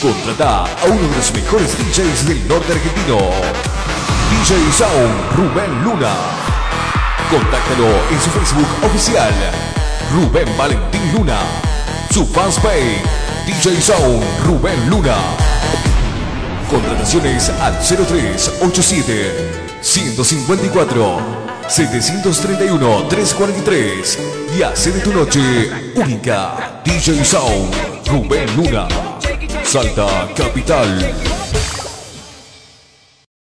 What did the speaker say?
Contrata a uno de los mejores DJs del norte argentino. DJ Sound Rubén Luna. Contáctalo en su Facebook oficial. Rubén Valentín Luna. Su fanpage DJ Sound Rubén Luna. Contrataciones al 0387 154 731 343 y hace de tu noche única. DJ Sound Rubén Luna. Salta Capital.